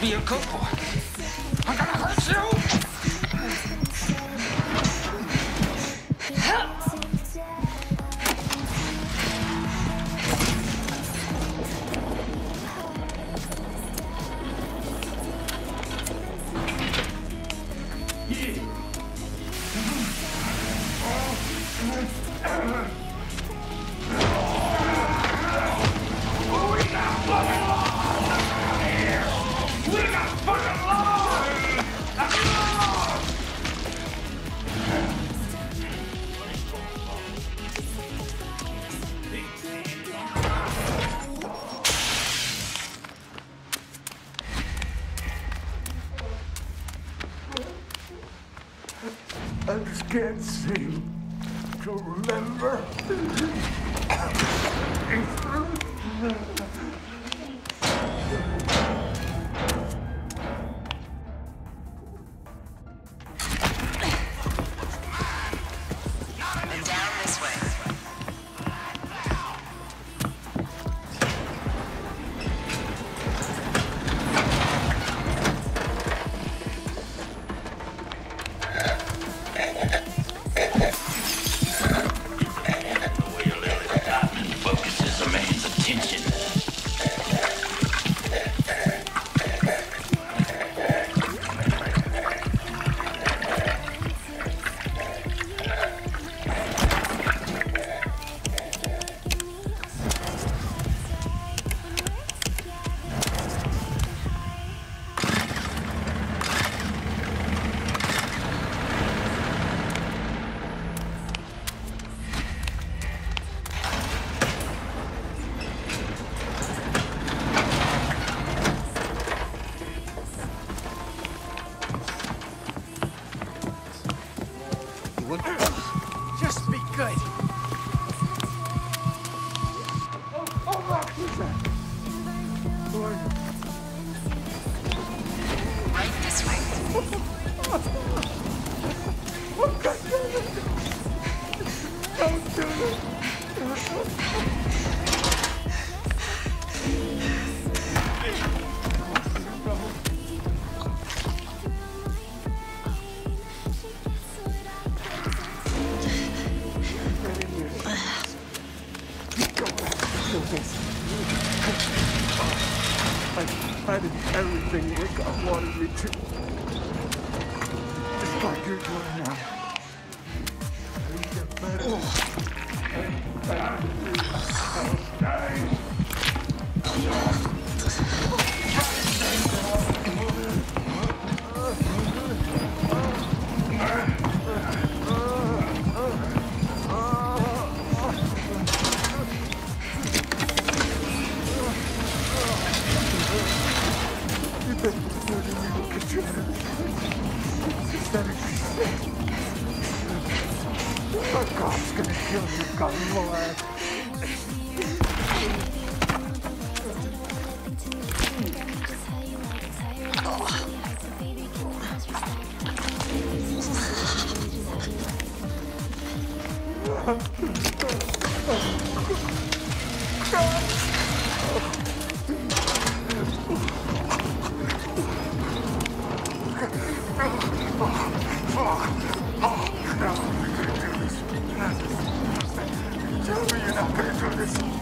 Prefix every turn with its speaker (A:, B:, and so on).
A: be a good boy. I'm gonna hurt you.
B: I can't seem to remember.
C: A
B: I did everything God wanted me to. Just like you're doing now. You get better. You God's gonna kill you, God. Tell not